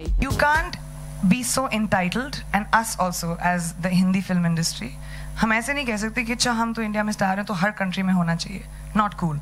You can't be so entitled and us also as the Hindi film industry. हम ऐसे नहीं कह सकते कि अच्छा हम तो इंडिया में स्टार हैं तो हर कंट्री में होना चाहिए नॉट कूल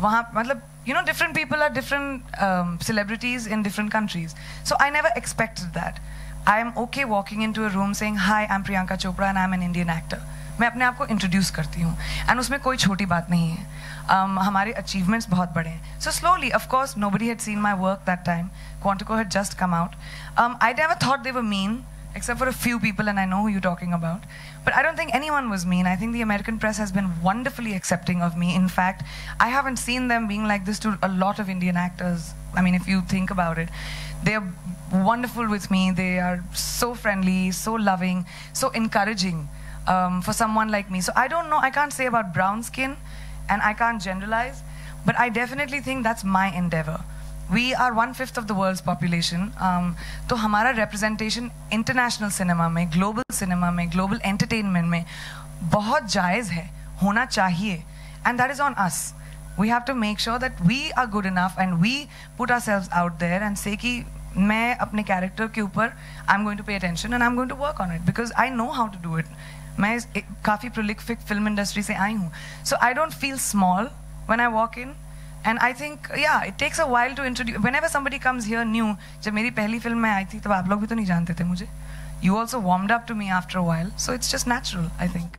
वहाँ मतलब you know different people are different celebrities in different countries so I never expected that I am okay walking into a room saying hi I am Priyanka Chopra and I am an Indian actor मैं अपने आप को introduce करती हूँ and उसमें कोई छोटी बात नहीं है um, हमारे अचीवमेंट्स बहुत बड़े हैं so slowly of course nobody had seen my work that time had just come out. Um, I never thought they were mean, except for a few people, and I know who you're talking about. But I don't think anyone was mean. I think the American press has been wonderfully accepting of me. In fact, I haven't seen them being like this to a lot of Indian actors. I mean, if you think about it, they're wonderful with me. They are so friendly, so loving, so encouraging um, for someone like me. So I don't know, I can't say about brown skin, and I can't generalize, but I definitely think that's my endeavor. We are one fifth of the world population तो हमारा representation international cinema में global cinema में global entertainment में बहुत जायज़ है होना चाहिए and that is on us we have to make sure that we are good enough and we put ourselves out there and say कि मैं अपने कैरेक्टर के ऊपर I am going to pay attention and I am going to work on it because I know how to do it मैं काफ़ी prolific film industry से आई हूँ। So I don't feel small when I walk in and I think yeah it takes a while to introduce whenever somebody comes here new जब मेरी पहली film में आई थी, तब आप लोग भी तो नहीं जानते थे मुझे। You also warm up to me after a while so it's just natural I think